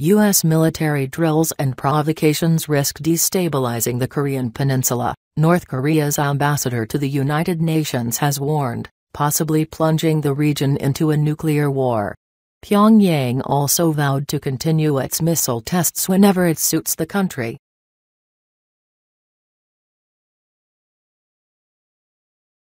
U.S. military drills and provocations risk destabilizing the Korean peninsula, North Korea's ambassador to the United Nations has warned, possibly plunging the region into a nuclear war. Pyongyang also vowed to continue its missile tests whenever it suits the country.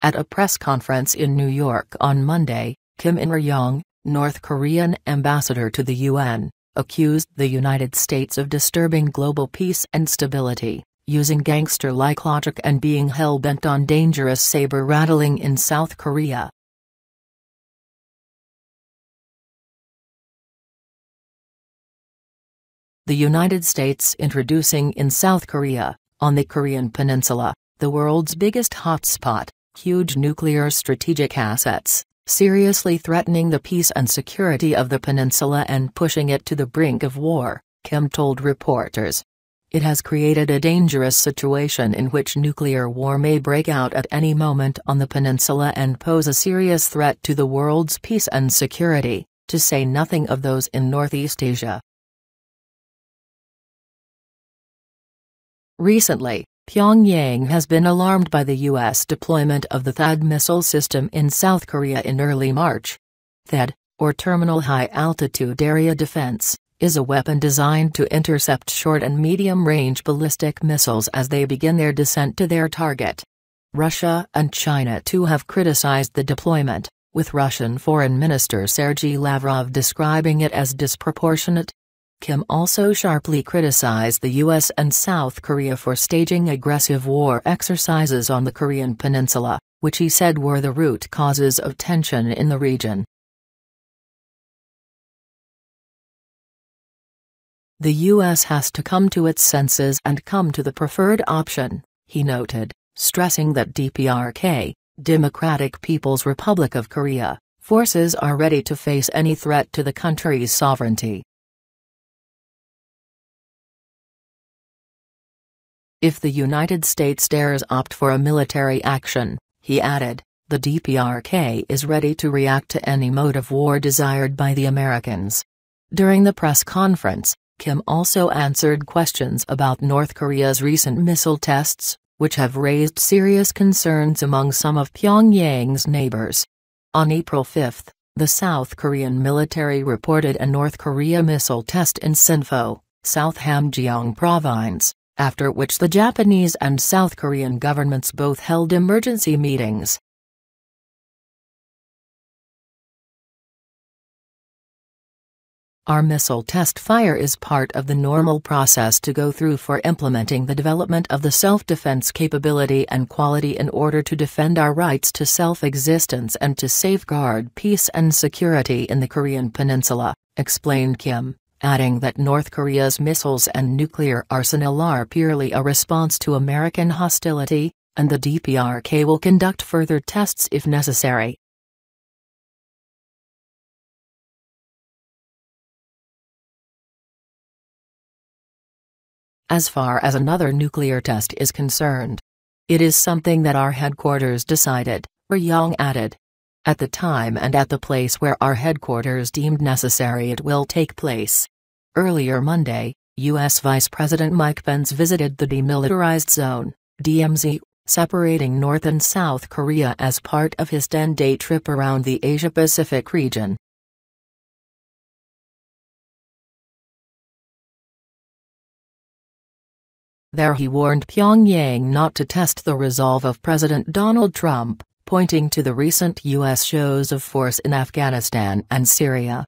At a press conference in New York on Monday, Kim In-ryong, North Korean ambassador to the UN, accused the United States of disturbing global peace and stability, using gangster-like logic and being hell-bent on dangerous saber-rattling in South Korea. The United States introducing in South Korea, on the Korean peninsula, the world's biggest hotspot, huge nuclear strategic assets, seriously threatening the peace and security of the peninsula and pushing it to the brink of war, Kim told reporters. It has created a dangerous situation in which nuclear war may break out at any moment on the peninsula and pose a serious threat to the world's peace and security, to say nothing of those in Northeast Asia. Recently, Pyongyang has been alarmed by the U.S. deployment of the THAAD missile system in South Korea in early March. THAAD, or Terminal High Altitude Area Defense, is a weapon designed to intercept short and medium-range ballistic missiles as they begin their descent to their target. Russia and China too have criticized the deployment, with Russian Foreign Minister Sergei Lavrov describing it as disproportionate, Kim also sharply criticized the US and South Korea for staging aggressive war exercises on the Korean peninsula, which he said were the root causes of tension in the region. The US has to come to its senses and come to the preferred option, he noted, stressing that DPRK, Democratic People's Republic of Korea, forces are ready to face any threat to the country's sovereignty. If the United States dares opt for a military action, he added, the DPRK is ready to react to any mode of war desired by the Americans. During the press conference, Kim also answered questions about North Korea's recent missile tests, which have raised serious concerns among some of Pyongyang's neighbors. On April 5, the South Korean military reported a North Korea missile test in Sinpo, South Hamgyong province after which the Japanese and South Korean governments both held emergency meetings. Our missile test fire is part of the normal process to go through for implementing the development of the self-defense capability and quality in order to defend our rights to self-existence and to safeguard peace and security in the Korean peninsula, explained Kim adding that North Korea's missiles and nuclear arsenal are purely a response to American hostility, and the DPRK will conduct further tests if necessary. As far as another nuclear test is concerned, it is something that our headquarters decided, Ryong added. At the time and at the place where our headquarters deemed necessary it will take place. Earlier Monday, U.S. Vice President Mike Pence visited the Demilitarized Zone, DMZ, separating North and South Korea as part of his 10-day trip around the Asia-Pacific region. There he warned Pyongyang not to test the resolve of President Donald Trump, pointing to the recent U.S. shows of force in Afghanistan and Syria.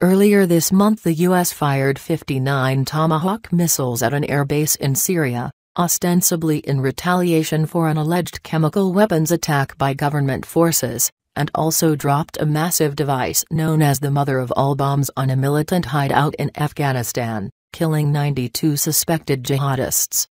Earlier this month the U.S. fired 59 Tomahawk missiles at an airbase in Syria, ostensibly in retaliation for an alleged chemical weapons attack by government forces, and also dropped a massive device known as the mother of all bombs on a militant hideout in Afghanistan, killing 92 suspected jihadists.